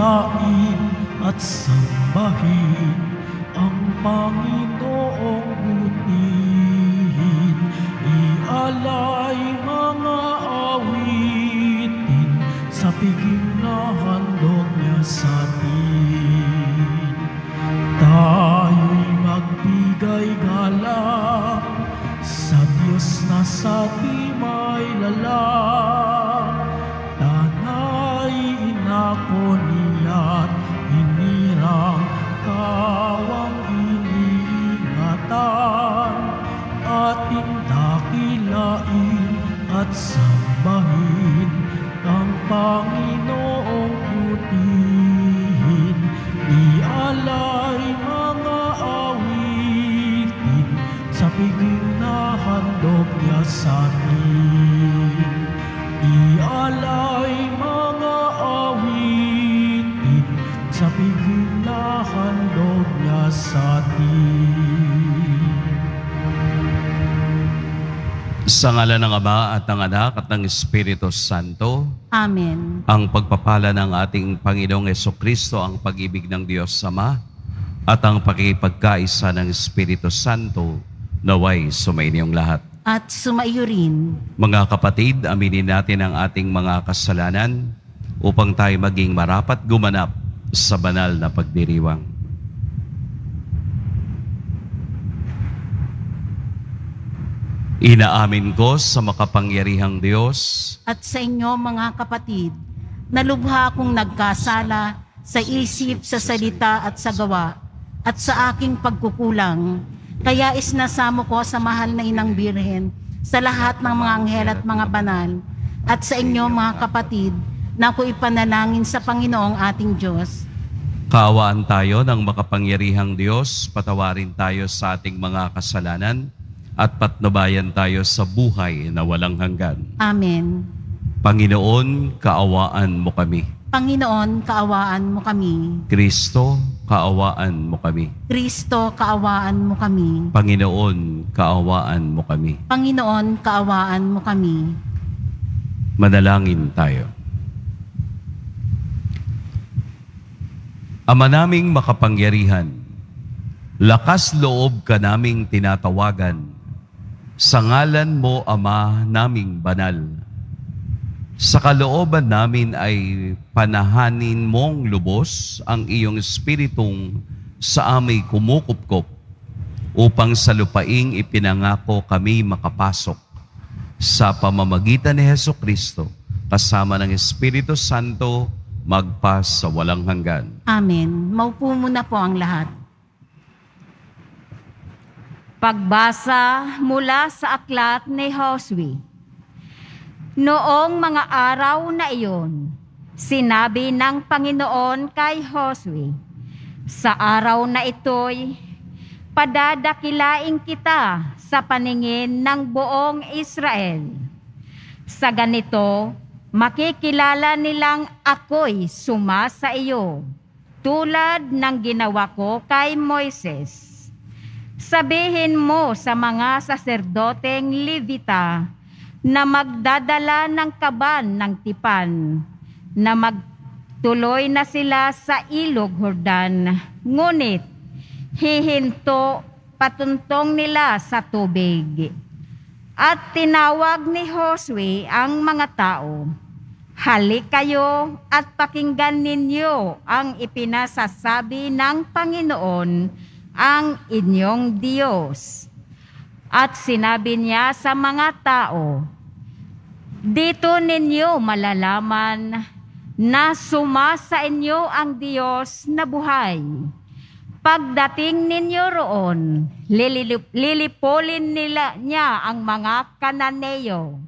dakilain at sambahin ang Panginoong butihin. Ialay mga awitin sa piging na handog niya sa atin. Tayo'y magbigay galang sa Diyos na sa di may lalang. At sambahin ang Panginoong butihin. Ialay mga awitin sa piging na handog niya sa atin. Ialay mga awitin sa piging na handog niya sa atin. Sa ngala ng Ama at ng Anak at ng Espiritu Santo, Amen. ang pagpapala ng ating Panginoong Yeso Kristo, ang pag-ibig ng Diyos Ama, at ang pakipagkaisa ng Espiritu Santo, naway sumainyong lahat. At sumaiyo rin. Mga kapatid, aminin natin ang ating mga kasalanan upang tayo maging marapat gumanap sa banal na pagdiriwang. Inaamin ko sa makapangyarihang Diyos At sa inyo mga kapatid, nalubha akong nagkasala sa isip, sa salita at sa gawa, at sa aking pagkukulang. Kaya isnasamo ko sa mahal na inang birhen, sa lahat ng mga anghel at mga banal, at sa inyo mga kapatid, na ako ipanalangin sa Panginoong ating Diyos. Kaawaan tayo ng makapangyarihang Diyos, patawarin tayo sa ating mga kasalanan, at patnubayan tayo sa buhay na walang hanggan. Amen. Panginoon, kaawaan mo kami. Panginoon, kaawaan mo kami. Kristo, kaawaan mo kami. Kristo, kaawaan mo kami. Panginoon, kaawaan mo kami. Panginoon, kaawaan mo kami. Manalangin tayo. Ama naming makapangyarihan, lakas loob ka naming tinatawagan. Sa ngalan mo, Ama naming banal. Sa kalooban namin ay panahanin mong lubos ang iyong espiritong sa amay kumukupkop upang sa lupaing ipinangako kami makapasok sa pamamagitan ni Heso Kristo kasama ng Espiritu Santo magpas sa walang hanggan. Amen. Maupo muna po ang lahat. Pagbasa mula sa aklat ni Josue. Noong mga araw na iyon, sinabi ng Panginoon kay Josue, Sa araw na ito'y padadakilain kita sa paningin ng buong Israel. Sa ganito, makikilala nilang ako'y suma sa iyo, tulad ng ginawa ko kay Moises. Sabihin mo sa mga saserdoteng Levita na magdadala ng kaban ng tipan, na magtuloy na sila sa ilog Hordan. Ngunit, hihinto patuntong nila sa tubig. At tinawag ni Josue ang mga tao, Halik kayo at pakinggan ninyo ang ipinasasabi ng Panginoon ang inyong Diyos. At sinabi niya sa mga tao, Dito ninyo malalaman na suma sa inyo ang Diyos na buhay. Pagdating ninyo roon, lilipolin nila niya ang mga kananeo.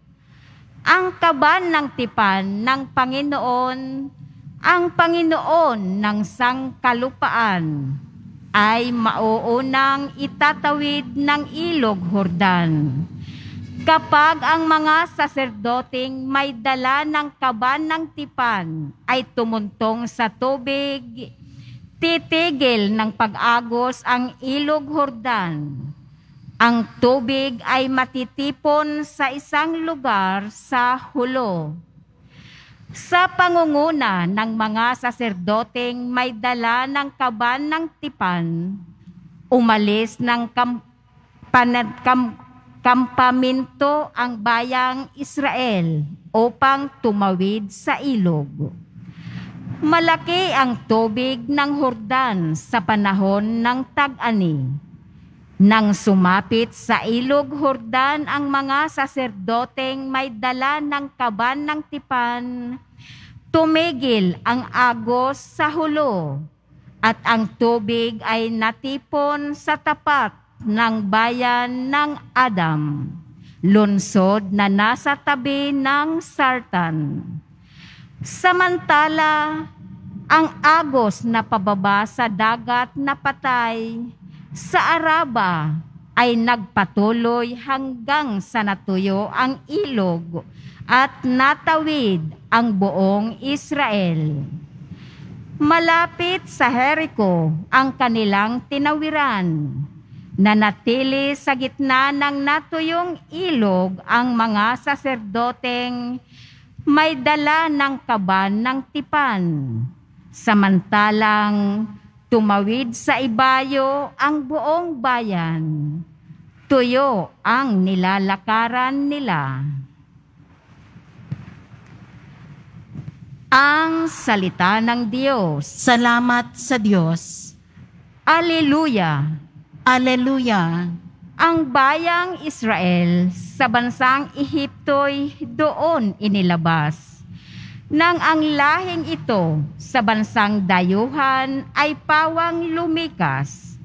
Ang kaban ng tipan ng Panginoon, ang Panginoon ng sangkalupaan ay mauunang itatawid ng ilog Hordan. Kapag ang mga saserdoting may dala ng kaban ng tipan ay tumuntong sa tubig, titigil ng pag-agos ang ilog Hordan. Ang tubig ay matitipon sa isang lugar sa hulo. Sa pangunguna ng mga saserdoteng may dala ng kaban ng tipan, umalis ng kam, panad, kam, kampaminto ang bayang Israel upang tumawid sa ilog. Malaki ang tubig ng Hordan sa panahon ng tag-ani. Nang sumapit sa ilog Hordan ang mga saserdoteng may dala ng kaban ng tipan, tumigil ang agos sa hulo at ang tubig ay natipon sa tapat ng bayan ng Adam, lunsod na nasa tabi ng Sartan. Samantala, ang agos na pababa sa dagat na patay sa Araba ay nagpatuloy hanggang sa natuyo ang ilog at natawid ang buong Israel. Malapit sa Jericho ang kanilang tinawiran. Nanatili sa gitna ng natuyong ilog ang mga saserdoteng may dala ng kaban ng tipan. Samantalang Tumawid sa ibayo ang buong bayan. Tuyo ang nilalakaran nila. Ang salita ng Diyos. Salamat sa Diyos. Aleluya! Aleluya! Ang bayang Israel sa bansang Ehipto'y doon inilabas nang ang lahing ito sa bansang dayuhan ay pawang lumikas.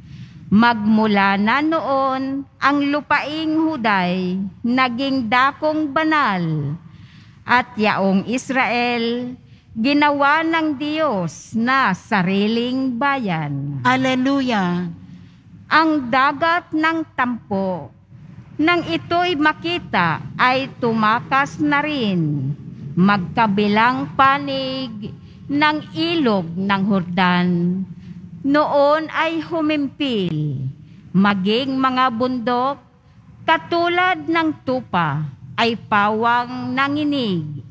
Magmula na noon, ang lupaing huday naging dakong banal at yaong Israel ginawa ng Diyos na sariling bayan. Aleluya! Ang dagat ng tampo nang ito'y makita ay tumakas na rin magkabilang panig ng ilog ng Hordan. Noon ay humimpil, maging mga bundok, katulad ng tupa, ay pawang nanginig,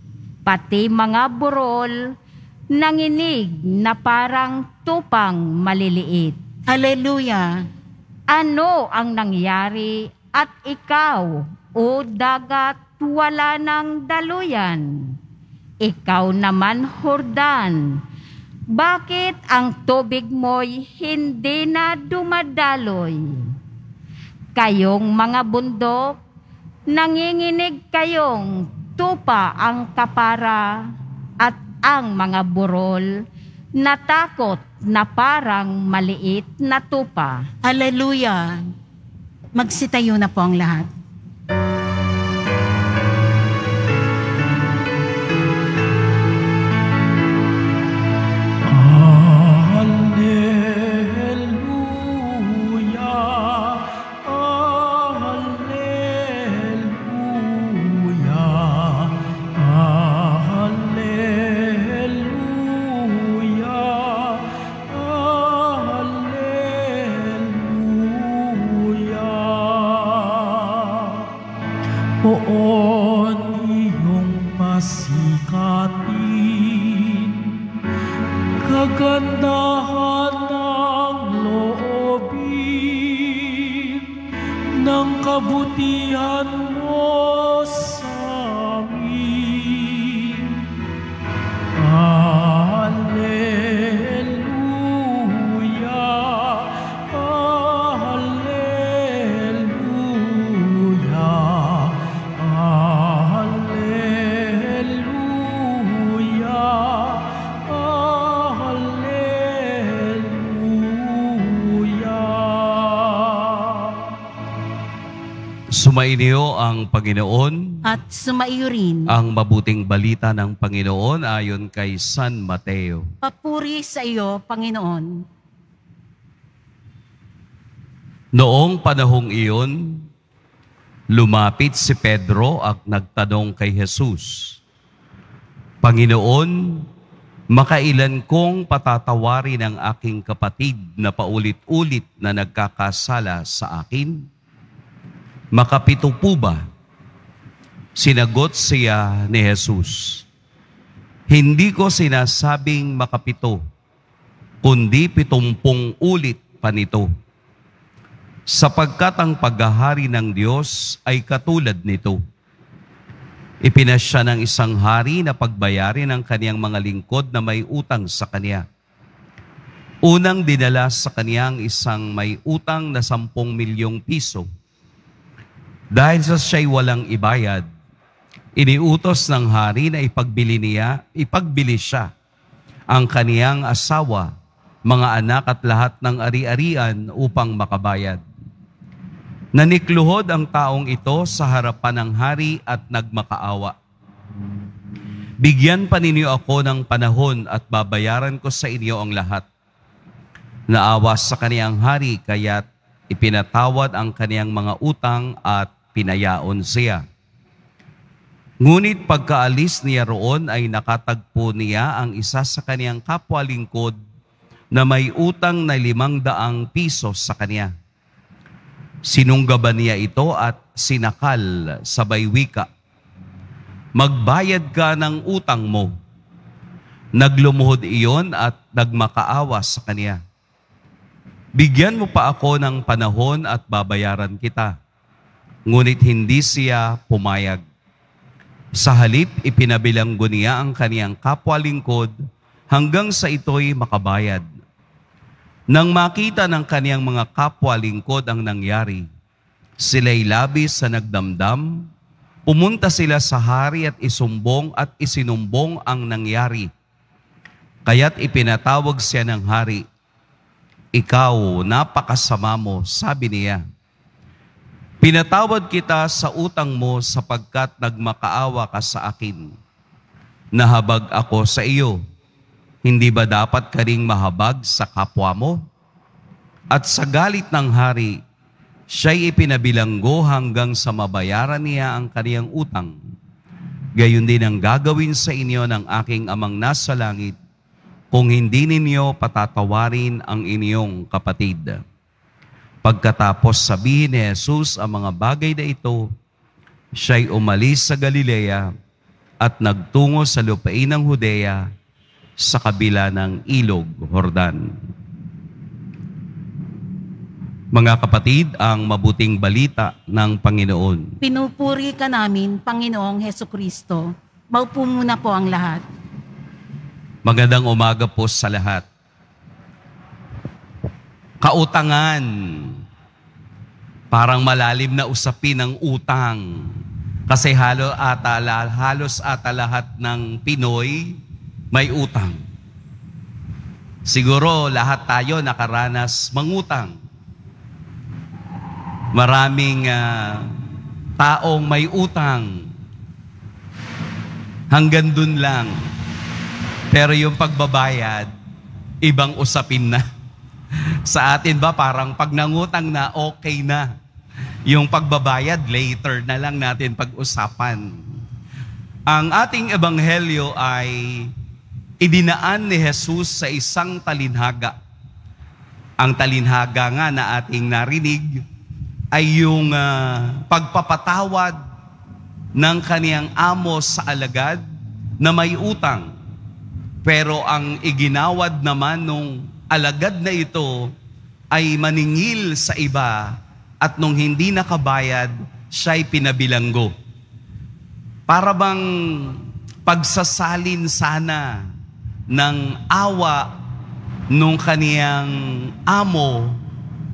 pati mga burol, nanginig na parang tupang maliliit. Aleluya! Ano ang nangyari at ikaw, o dagat, wala ng daluyan. Ikaw naman, Hordan, bakit ang tubig mo'y hindi na dumadaloy? Kayong mga bundok, nanginginig kayong tupa ang kapara at ang mga burol natakot na parang maliit na tupa. Aleluya! Magsitayo na po ang lahat. Sumainyo ang Panginoon, At sumaiyo rin, ang mabuting balita ng Panginoon ayon kay San Mateo. papuri sa iyo, Panginoon. Noong panahong iyon, lumapit si Pedro at nagtanong kay Jesus, Panginoon, makailan kong patatawarin ang aking kapatid na paulit-ulit na nagkakasala sa akin? Makapito po ba? Sinagot siya ni Jesus, Hindi ko sinasabing makapito, kundi pitumpung ulit pa nito. Sapagkat ang paghahari ng Diyos ay katulad nito. Ipinasya ng isang hari na pagbayarin ang kaniyang mga lingkod na may utang sa kaniya. Unang dinala sa kaniyang isang may utang na sampung milyong piso. Dahil sa siya'y walang ibayad, iniutos ng hari na ipagbili niya, ipagbili siya ang kaniyang asawa, mga anak at lahat ng ari-arian upang makabayad. Nanikluhod ang taong ito sa harapan ng hari at nagmakaawa. Bigyan pa ninyo ako ng panahon at babayaran ko sa inyo ang lahat. Naawa sa kaniyang hari kaya't ipinatawad ang kaniyang mga utang at pinayaon siya. Ngunit pagkaalis niya roon ay nakatagpo niya ang isa sa kaniyang kapwa lingkod na may utang na limang daang piso sa kaniya. Sinunggaban niya ito at sinakal sa baywika. Magbayad ka ng utang mo. Naglumuhod iyon at nagmakaawa sa kaniya. Bigyan mo pa ako ng panahon at babayaran kita. Ngunit hindi siya pumayag. Sa halip, ipinabilanggo niya ang kaniyang kapwa lingkod hanggang sa ito'y makabayad. Nang makita ng kaniyang mga kapwa lingkod ang nangyari, sila'y labis sa nagdamdam, pumunta sila sa hari at isumbong at isinumbong ang nangyari. Kaya't ipinatawag siya ng hari, Ikaw, napakasama mo, sabi niya. Pinatawad kita sa utang mo sapagkat nagmakaawa ka sa akin. Nahabag ako sa iyo hindi ba dapat ka ring mahabag sa kapwa mo? At sa galit ng hari, siya'y ipinabilanggo hanggang sa mabayaran niya ang kaniyang utang. Gayon din ang gagawin sa inyo ng aking amang nasa langit kung hindi ninyo patatawarin ang inyong kapatid. Pagkatapos sabihin ni Jesus ang mga bagay na ito, siya'y umalis sa Galilea at nagtungo sa lupain ng Judea sa kabila ng ilog Hordan. Mga kapatid, ang mabuting balita ng Panginoon. Pinupuri ka namin, Panginoong Heso Kristo. Maupo muna po ang lahat. Magandang umaga po sa lahat. Kautangan. Parang malalim na usapin ng utang. Kasi halo ata, halos ata lahat ng Pinoy may utang. Siguro lahat tayo nakaranas mangutang. Maraming uh, taong may utang. Hanggang dun lang. Pero yung pagbabayad, ibang usapin na. Sa atin ba parang pag nangutang na, okay na. Yung pagbabayad, later na lang natin pag-usapan. Ang ating ebanghelyo ay idinaan ni Jesus sa isang talinhaga. Ang talinhaga nga na ating narinig ay yung uh, pagpapatawad ng kaniyang amo sa alagad na may utang. Pero ang iginawad naman nung alagad na ito ay maningil sa iba at nung hindi nakabayad, siya'y pinabilanggo. Para bang pagsasalin sana ng awa nung kaniyang amo,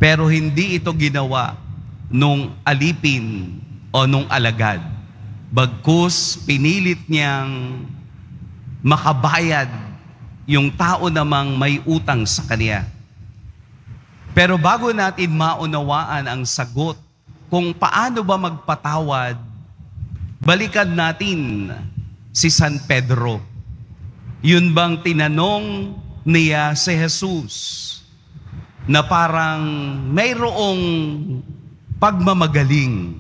pero hindi ito ginawa nung alipin o nung alagad. Bagkus, pinilit niyang makabayad yung tao namang may utang sa kaniya. Pero bago natin maunawaan ang sagot kung paano ba magpatawad, balikan natin si San Pedro yun bang tinanong niya si Jesus na parang mayroong pagmamagaling.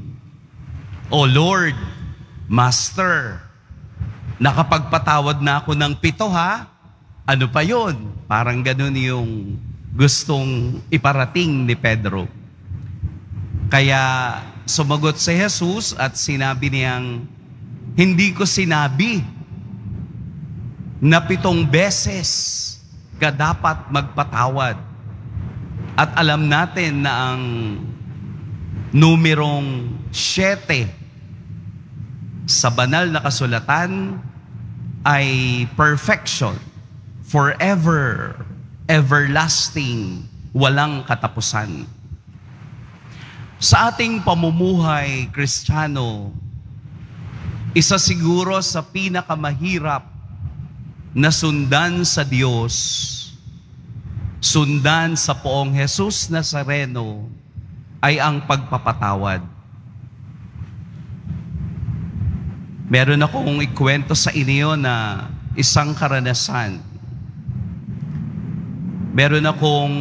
O Lord, Master, nakapagpatawad na ako ng pito ha? Ano pa yon? Parang ganun yung gustong iparating ni Pedro. Kaya sumagot si Jesus at sinabi niyang, hindi ko sinabi na pitong beses ka dapat magpatawad. At alam natin na ang numerong 7 sa banal na kasulatan ay perfection, forever, everlasting, walang katapusan. Sa ating pamumuhay, Kristiyano, isa siguro sa pinakamahirap na sundan sa Diyos, sundan sa poong Jesus Nazareno, ay ang pagpapatawad. Meron akong ikwento sa inyo na isang karanasan. Meron akong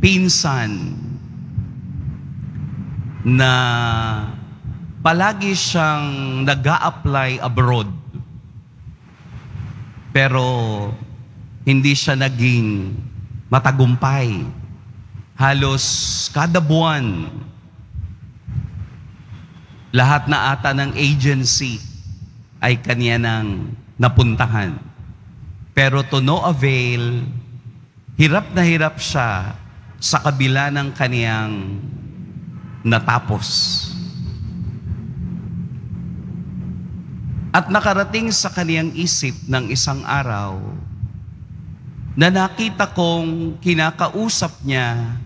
pinsan na palagi siyang nag apply abroad. Pero hindi siya naging matagumpay. Halos kada buwan, lahat na ata ng agency ay kanya nang napuntahan. Pero to no avail, hirap na hirap siya sa kabila ng kaniyang natapos. At nakarating sa kaniyang isip ng isang araw na nakita kong kinakausap niya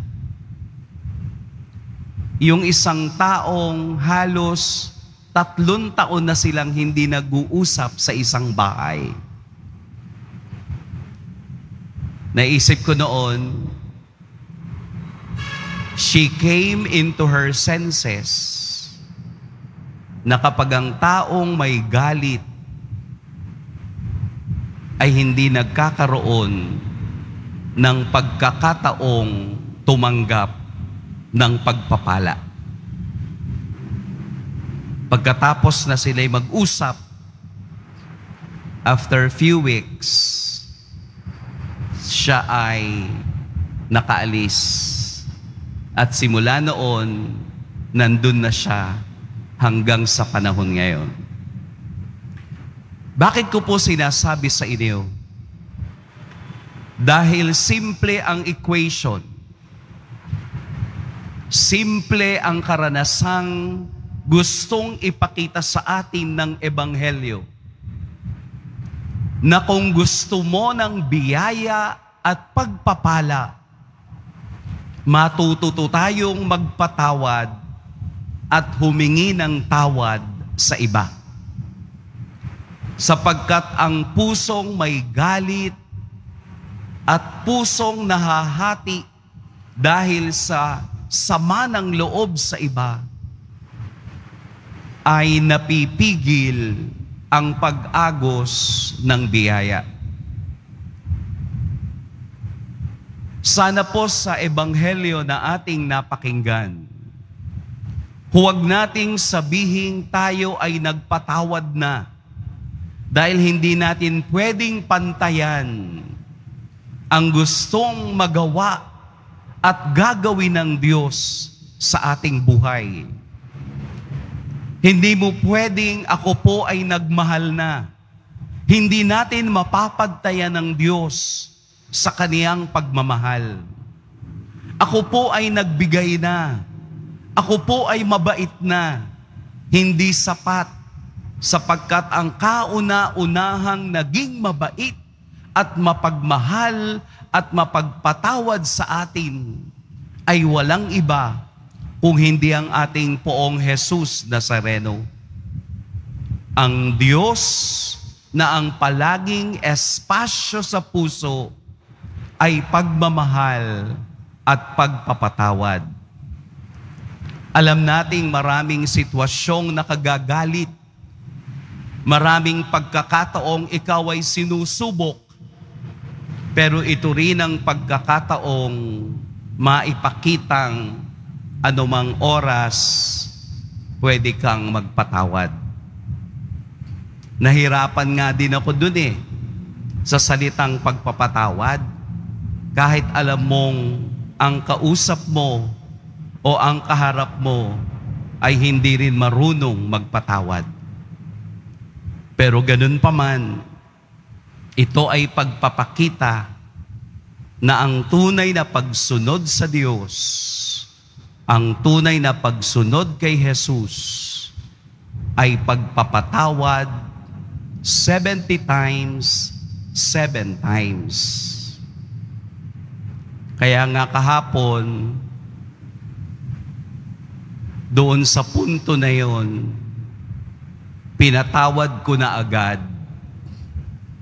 yung isang taong halos tatlong taon na silang hindi nag-uusap sa isang bahay. Naisip ko noon, she came into her senses na kapag ang taong may galit ay hindi nagkakaroon ng pagkakataong tumanggap ng pagpapala. Pagkatapos na sila'y mag-usap, after few weeks, siya ay nakaalis at simula noon, nandun na siya hanggang sa panahon ngayon. Bakit ko po sinasabi sa inyo? Dahil simple ang equation. Simple ang karanasang gustong ipakita sa atin ng Ebanghelyo na kung gusto mo ng biyaya at pagpapala, matututo tayong magpatawad at humingi ng tawad sa iba. Sapagkat ang pusong may galit at pusong nahahati dahil sa sama ng loob sa iba ay napipigil ang pag-agos ng biyaya. Sana po sa ebanghelyo na ating napakinggan, huwag nating sabihin tayo ay nagpatawad na dahil hindi natin pwedeng pantayan ang gustong magawa at gagawin ng Diyos sa ating buhay. Hindi mo pwedeng ako po ay nagmahal na. Hindi natin mapapagtayan ng Diyos sa kaniyang pagmamahal. Ako po ay nagbigay na. Ako po ay mabait na. Hindi sapat sapagkat ang kauna-unahang naging mabait at mapagmahal at mapagpatawad sa atin ay walang iba kung hindi ang ating poong Jesus Nazareno. Ang Diyos na ang palaging espasyo sa puso ay pagmamahal at pagpapatawad. Alam nating maraming sitwasyong nakagagalit. Maraming pagkakataong ikaw ay sinusubok. Pero ito rin ang pagkakataong maipakitang anumang oras pwede kang magpatawad. Nahirapan nga din ako dun eh sa salitang pagpapatawad kahit alam mong ang kausap mo o ang kaharap mo ay hindi rin marunong magpatawad. Pero ganun pa man, Ito ay pagpapakita na ang tunay na pagsunod sa Diyos, ang tunay na pagsunod kay Jesus ay pagpapatawad 70 times, 7 times. Kaya nga kahapon, doon sa punto na yon, pinatawad ko na agad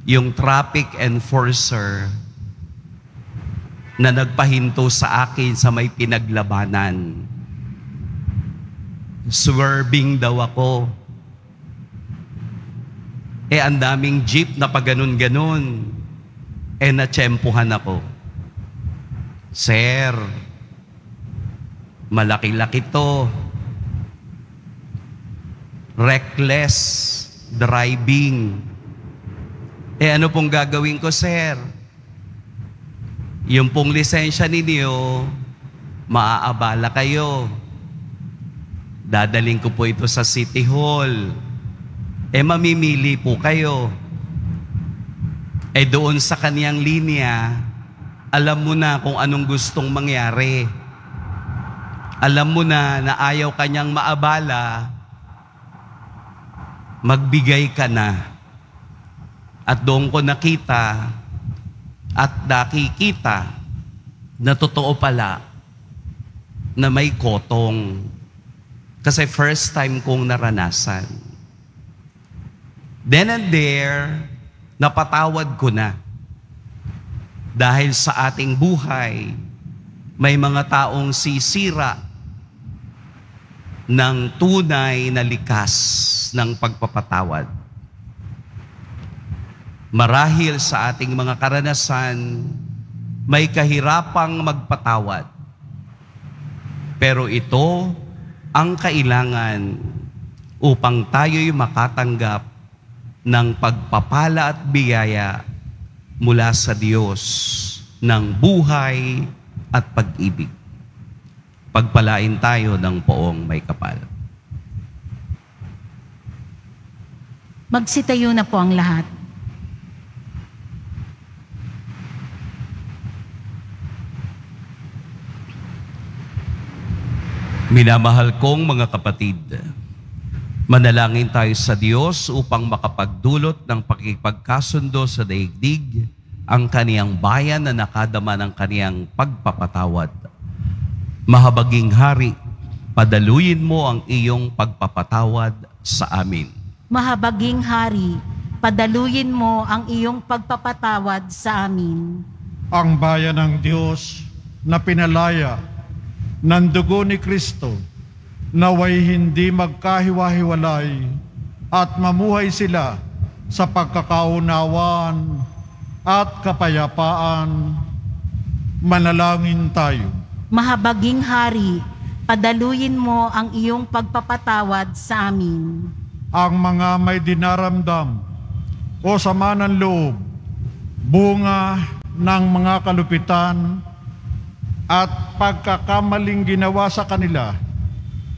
yung traffic enforcer na nagpahinto sa akin sa may pinaglabanan. Swerving daw ako. Eh, ang daming jeep na paganon-ganon. Eh, natsempuhan ako. Sir, malaki-laki to. Reckless driving. Eh, ano pong gagawin ko, sir? Yung pong lisensya ninyo, maaabala kayo. Dadaling ko po ito sa City Hall. Eh mamimili po kayo. Eh doon sa kaniyang linya, alam mo na kung anong gustong mangyari. Alam mo na na ayaw kanyang maabala, magbigay ka na. At doon ko nakita at nakikita na totoo pala na may kotong. Kasi first time kong naranasan. Then and there, napatawad ko na. Dahil sa ating buhay, may mga taong sisira ng tunay na likas ng pagpapatawad. Marahil sa ating mga karanasan, may kahirapang magpatawad. Pero ito ang kailangan upang tayo'y makatanggap ng pagpapala at biyaya mula sa Diyos ng buhay at pag-ibig. Pagpalain tayo ng poong may kapal. Magsitayo na po ang lahat. Minamahal kong mga kapatid, manalangin tayo sa Diyos upang makapagdulot ng pakipagkasundo sa daigdig ang kaniyang bayan na nakadama ng kaniyang pagpapatawad. Mahabaging Hari, padaluyin mo ang iyong pagpapatawad sa amin. Mahabaging Hari, padaluyin mo ang iyong pagpapatawad sa amin. ang bayan ng Diyos na pinalaya ng dugo ni Kristo naway hindi magkahiwa-hiwalay at mamuhay sila sa pagkakaunawan at kapayapaan. Manalangin tayo. Mahabaging Hari, padaluyin mo ang iyong pagpapatawad sa amin. ang mga may dinaramdam o sama ng loob, bunga ng mga kalupitan at pagkakamaling ginawa sa kanila,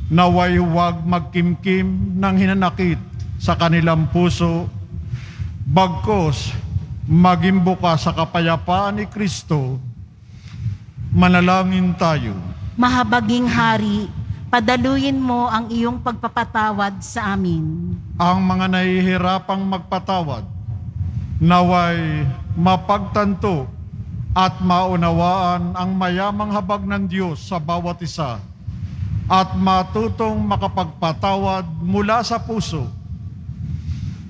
naway huwag magkimkim ng hinanakit sa kanilang puso, bagkos maging bukas sa kapayapaan ni Kristo, manalangin tayo. Mahabaging Hari, padaluyin mo ang iyong pagpapatawad sa amin. ang mga nahihirapang magpatawad, naway mapagtanto at maunawaan ang mayamang habag ng Diyos sa bawat isa at matutong makapagpatawad mula sa puso.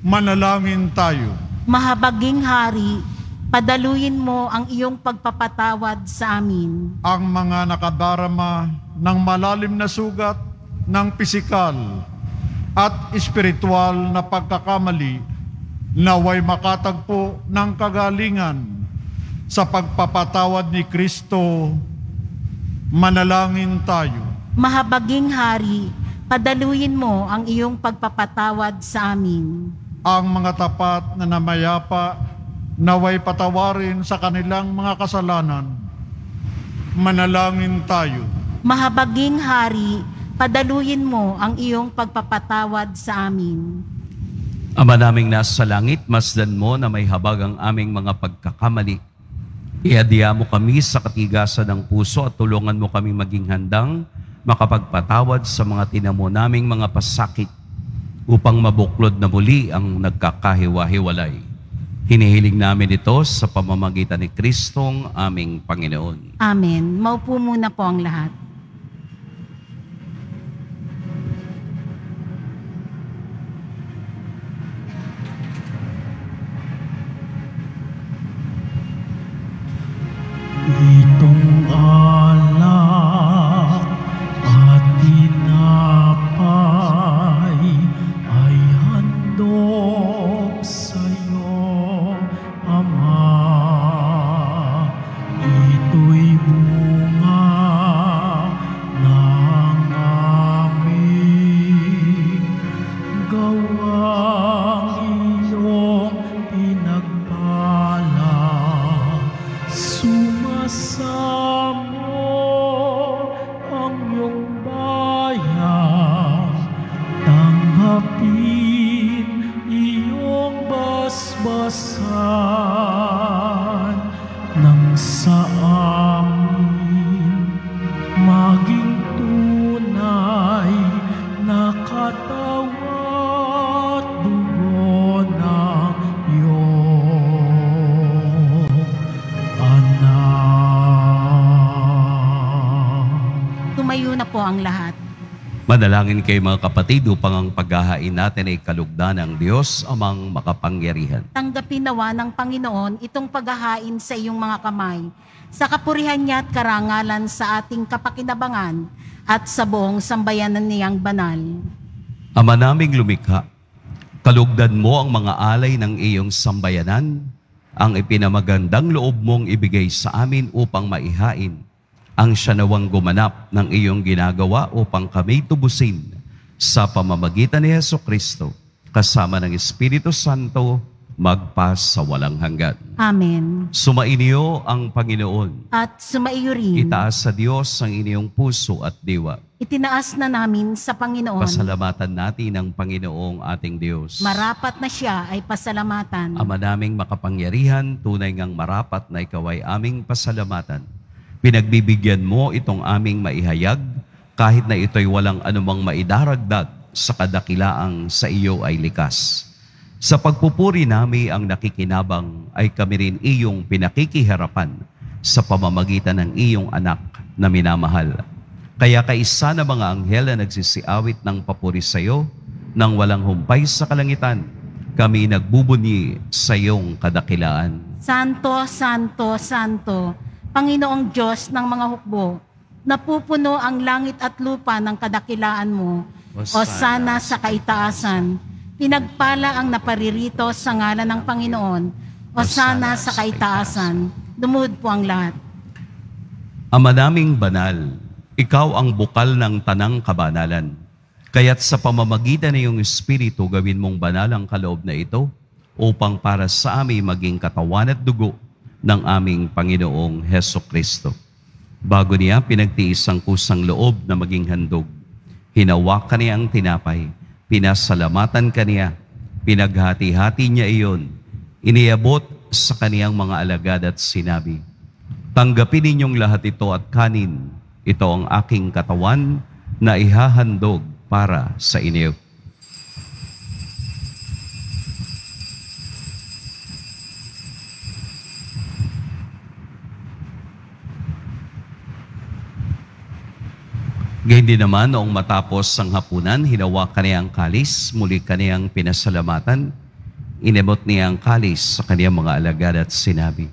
Manalangin tayo. Mahabaging Hari, padaluyin mo ang iyong pagpapatawad sa amin. ang mga nakadarama ng malalim na sugat ng pisikal at espiritual na pagkakamali naway makatagpo ng kagalingan sa pagpapatawad ni Kristo. Manalangin tayo. Mahabaging Hari, padaluyin mo ang iyong pagpapatawad sa amin. Ang mga tapat na namayapa naway patawarin sa kanilang mga kasalanan. Manalangin tayo. Mahabaging Hari, padaluyin mo ang iyong pagpapatawad sa amin. Ama naming nasa langit, masdan mo na may habag ang aming mga pagkakamali. Iadya mo kami sa katigasan ng puso at tulungan mo kami maging handang makapagpatawad sa mga tinamo naming mga pasakit upang mabuklod na muli ang nagkakahiwa-hiwalay. Hinihiling namin ito sa pamamagitan ni Kristong aming Panginoon. Amen. Maupo muna po ang lahat. Manalangin kayo mga kapatid upang ang paghahain natin ay kalugdan ng Diyos amang makapangyarihan. Tanggapin nawa ng Panginoon itong paghahain sa iyong mga kamay, sa kapurihan niya at karangalan sa ating kapakinabangan at sa buong sambayanan niyang banal. Ama naming lumikha, kalugdan mo ang mga alay ng iyong sambayanan, ang ipinamagandang loob mong ibigay sa amin upang maihain ang siya nawang gumanap ng iyong ginagawa upang kami tubusin sa pamamagitan ni Yeso Kristo kasama ng Espiritu Santo magpas sa walang hanggan. Amen. Sumainiyo ang Panginoon. At sumaiyo rin, Itaas sa Diyos ang inyong puso at diwa. itinaas na namin sa Panginoon, Pasalamatan natin ang Panginoong ating Diyos. marapat na siya ay pasalamatan. Ama naming makapangyarihan, tunay ngang marapat na ikaw ay aming pasalamatan. Pinagbibigyan mo itong aming maihayag kahit na ito'y walang anumang maidaragdag sa kadakilaang sa iyo ay likas. Sa pagpupuri nami ang nakikinabang ay kami rin iyong pinakikiharapan sa pamamagitan ng iyong anak na minamahal. Kaya kaisa na mga anghel na nagsisiawit ng papuri sa iyo nang walang humpay sa kalangitan, kami nagbubunyi sa iyong kadakilaan. Santo, Santo, Santo, Panginoong Diyos ng mga hukbo, napupuno ang langit at lupa ng kadakilaan mo. O sana sa kaitaasan, pinagpala ang naparirito sa ngalan ng Panginoon. O sana sa kaitaasan, dumud po ang lahat. Ama naming banal, ikaw ang bukal ng tanang kabanalan. Kaya't sa pamamagitan ng iyong Espiritu, gawin mong banal ang kaloob na ito upang para sa amin maging katawan at dugo ng aming Panginoong Heso Kristo. Bago niya pinagtiis ang kusang loob na maging handog, hinawakan niya ang tinapay, pinasalamatan kaniya, pinaghati-hati niya iyon, iniabot sa kaniyang mga alagad at sinabi, Tanggapin ninyong lahat ito at kanin. Ito ang aking katawan na ihahandog para sa inyo. Gayun naman, noong matapos ang hapunan, hinawakan niya ang kalis, muli kaniyang pinasalamatan, inebot niya ang kalis sa kaniyang mga alagad at sinabi,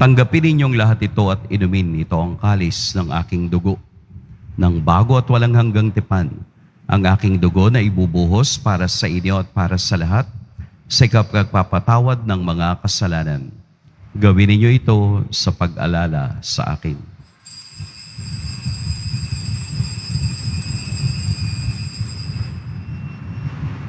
Tanggapin ninyong lahat ito at inumin ito ang kalis ng aking dugo. Nang bago at walang hanggang tipan, ang aking dugo na ibubuhos para sa inyo at para sa lahat, sa ikapagpapatawad ng mga kasalanan. Gawin ninyo ito sa pag-alala sa akin.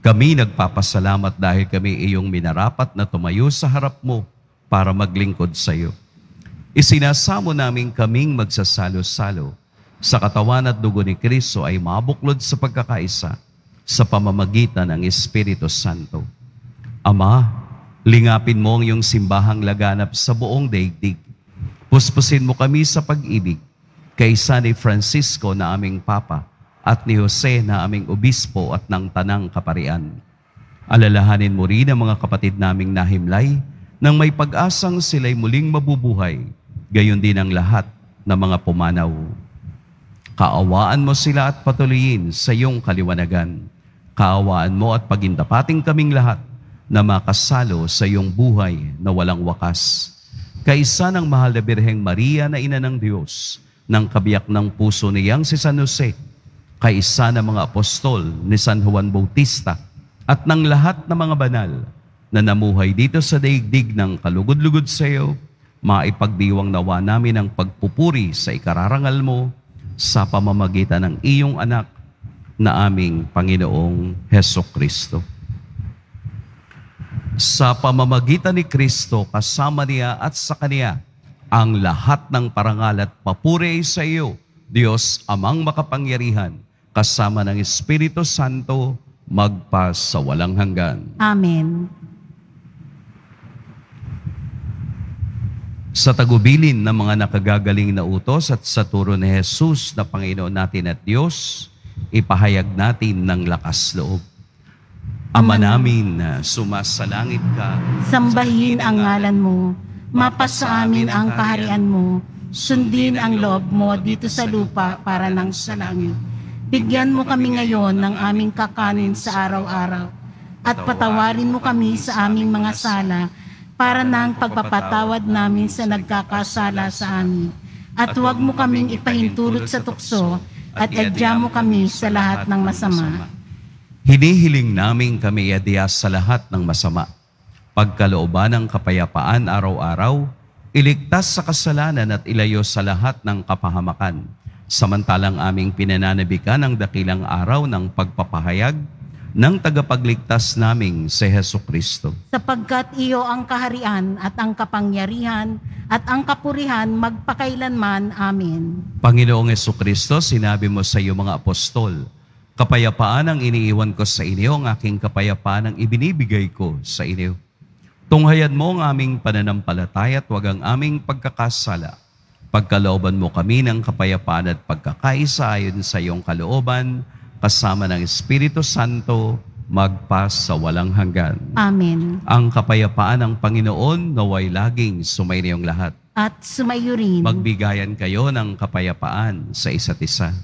Kami nagpapasalamat dahil kami iyong minarapat na tumayo sa harap mo para maglingkod sa iyo. Isinasamo namin kaming magsasalo-salo sa katawan at dugo ni Kristo ay mabuklod sa pagkakaisa sa pamamagitan ng Espiritu Santo. Ama, lingapin mo ang iyong simbahang laganap sa buong daigdig. Puspusin mo kami sa pag-ibig kaysa ni Francisco na aming Papa at ni Jose na aming Obispo at ng Tanang Kaparian. Alalahanin mo rin ang mga kapatid naming nahimlay nang may pag-asang sila'y muling mabubuhay, gayon din ang lahat ng mga pumanaw. Kaawaan mo sila at patuloyin sa iyong kaliwanagan. Kaawaan mo at pagindapating kaming lahat na makasalo sa iyong buhay na walang wakas. Kaisa ng mahal na Birheng Maria na ina ng Diyos, ng kabiyak ng puso niyang si San Jose, kaisa ng mga apostol ni San Juan Bautista, at ng lahat ng mga banal na namuhay dito sa daigdig ng kalugod-lugod sa iyo, maipagdiwang nawa namin ang pagpupuri sa ikararangal mo sa pamamagitan ng iyong anak na aming Panginoong Heso Kristo. Sa pamamagitan ni Kristo, kasama niya at sa Kaniya, ang lahat ng parangal at papuri sa iyo, Diyos amang makapangyarihan, kasama ng Espiritu Santo, magpa sa walang hanggan. Amen. Sa tagubilin ng mga nakagagaling na utos at sa turo ni Jesus na Panginoon natin at Diyos, ipahayag natin ng lakas loob. Ama namin na sumasalangit ka, Sambahin ang ngalan mo, mapasa amin ang kaharian mo, sundin ang loob mo dito sa lupa para nang sa langit. Bigyan mo kami ngayon ng aming kakanin sa araw-araw, at patawarin mo kami sa aming mga sala, para nang pagpapatawad namin sa nagkakasala sa amin. At huwag mo kaming ipahintulot sa tukso, at adya mo kami sa lahat ng masama. hinihiling namin kami iadiyas sa lahat ng masama. Pagkalooban ng kapayapaan araw-araw, iligtas sa kasalanan at ilayo sa lahat ng kapahamakan. Samantalang aming pinananabikan ang dakilang araw ng pagpapahayag ng tagapagligtas naming si Heso Kristo. sapagkat iyo ang kaharian at ang kapangyarihan at ang kapurihan magpakailanman. Amen. Panginoong Heso Kristo, sinabi mo sa iyo mga apostol, Kapayapaan ang iniiwan ko sa inyo, ang aking kapayapaan ang ibinibigay ko sa inyo. Tunghayan mo ang aming pananampalataya at huwag ang aming pagkakasala. Pagkalooban mo kami ng kapayapaan at pagkakaisa ayon sa iyong kalooban, kasama ng Espiritu Santo, magpas sa walang hanggan. Amen. Ang kapayapaan ng Panginoon naway laging sumainiyong lahat. At sumayo rin. Magbigayan kayo ng kapayapaan sa isa't isa.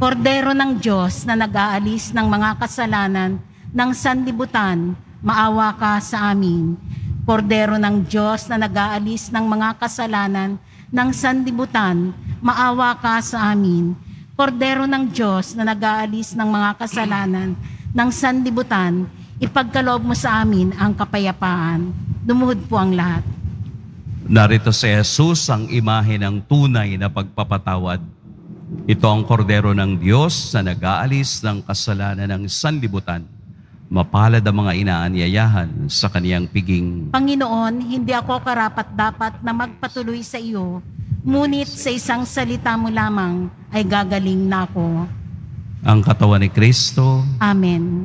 Kordero ng Diyos na nag-aalis ng mga kasalanan ng sanlibutan, maawa ka sa amin. Kordero ng Diyos na nag-aalis ng mga kasalanan ng sanlibutan, maawa ka sa amin. Kordero ng Diyos na nag-aalis ng mga kasalanan ng sanlibutan, ipagkaloob mo sa amin ang kapayapaan. Dumuhod po ang lahat. Narito si Jesus ang imahe ng tunay na pagpapatawad. Ito ang kordero ng Diyos na nag-aalis ng kasalanan ng sanlibutan. Mapalad ang mga inaanyayahan sa kaniyang piging. Panginoon, hindi ako karapat-dapat na magpatuloy sa iyo, ngunit sa isang salita mo lamang ay gagaling na ako. Ang katawan ni Kristo, Amen.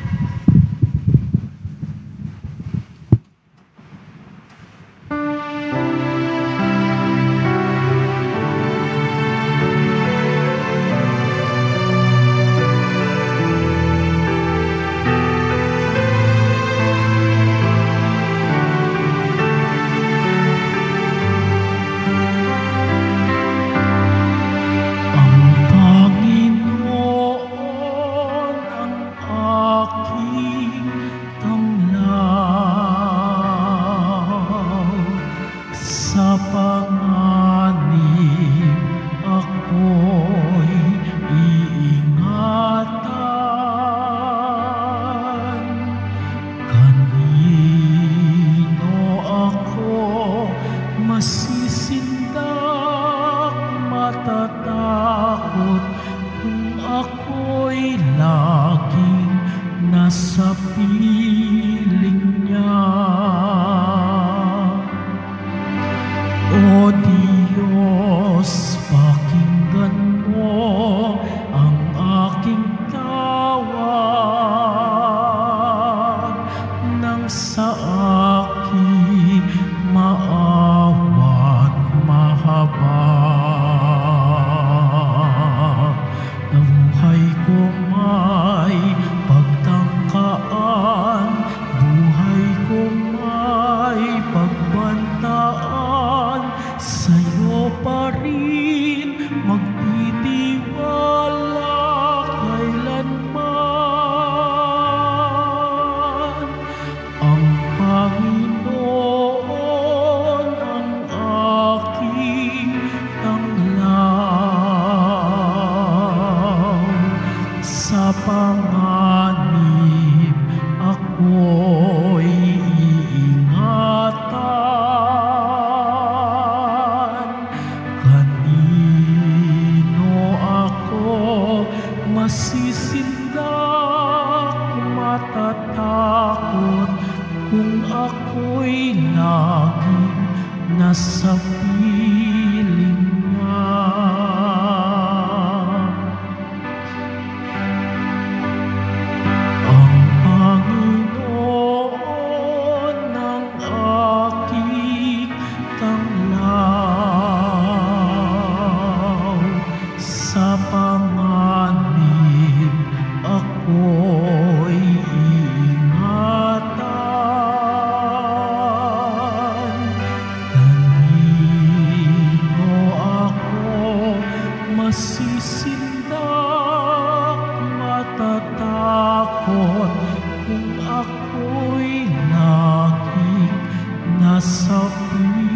Nasa piling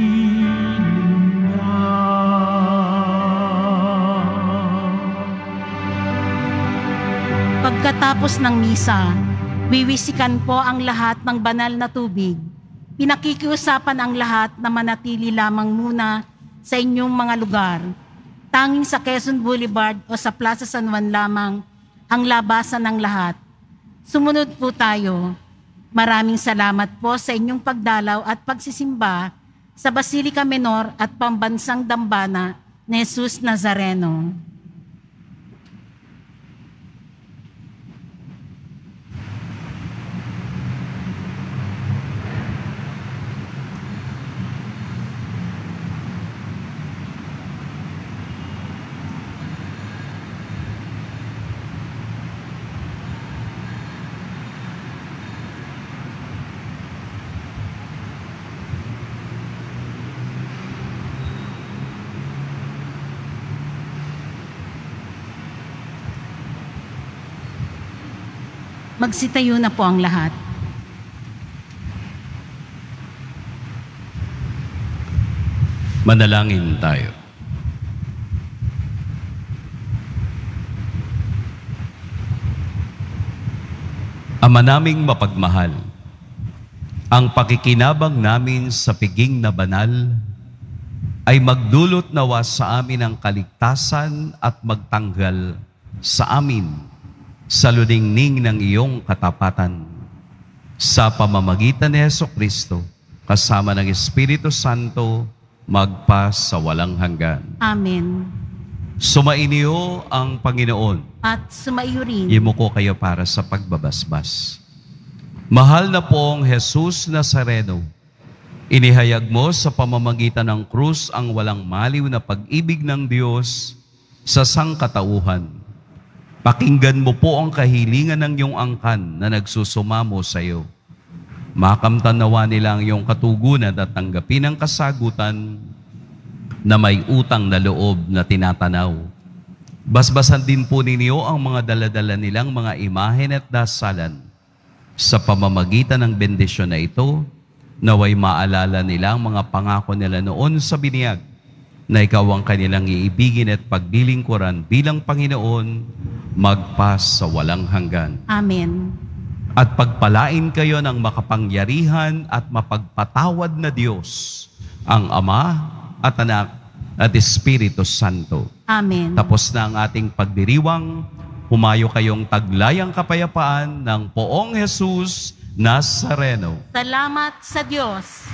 niya. Pagkatapos ng misa, wiwisikan po ang lahat ng banal na tubig. Pinakikiusapan ang lahat na manatili lamang muna sa inyong mga lugar. Tanging sa Quezon Boulevard o sa Plaza San Juan lamang ang labasan ng lahat. Sumunod po tayo. Maraming salamat po sa inyong pagdalaw at pagsisimba sa Basilica Menor at Pambansang Dambana ni Jesus Nazareno. Magsitayo na po ang lahat. Manalangin tayo. Ama naming mapagmahal, ang pakikinabang namin sa piging na banal ay magdulot nawa sa amin ang kaligtasan at magtanggal sa amin sa luningning ng iyong katapatan. Sa pamamagitan ni Yeso Kristo, kasama ng Espiritu Santo, magpa sa walang hanggan. Amen. Sumainiyo ang Panginoon. At sumaiyo rin. Imuko kayo para sa pagbabasbas. Mahal na pong Jesus Nazareno, inihayag mo sa pamamagitan ng krus ang walang maliw na pag-ibig ng Diyos sa sangkatauhan. Pakinggan mo po ang kahilingan ng iyong angkan na nagsusumamo sa iyo. Makamtan nawa nila ang iyong katugunan at tanggapin ang kasagutan na may utang na loob na tinatanaw. Basbasan din po ninyo ang mga daladala nilang mga imahen at dasalan. Sa pamamagitan ng bendisyon na ito, naway maalala nila ang mga pangako nila noon sa biniyag na ikaw ang kanilang iibigin at paglilingkuran bilang Panginoon magpas sa walang hanggan. Amen. At pagpalain kayo ng makapangyarihan at mapagpatawad na Diyos, ang Ama at Anak at Espiritu Santo. Amen. Tapos na ang ating pagdiriwang, humayo kayong taglayang kapayapaan ng poong Jesus Nazareno. Salamat sa Diyos.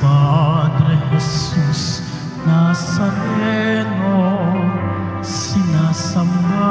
Padre Jesús Nazareno, sinasamba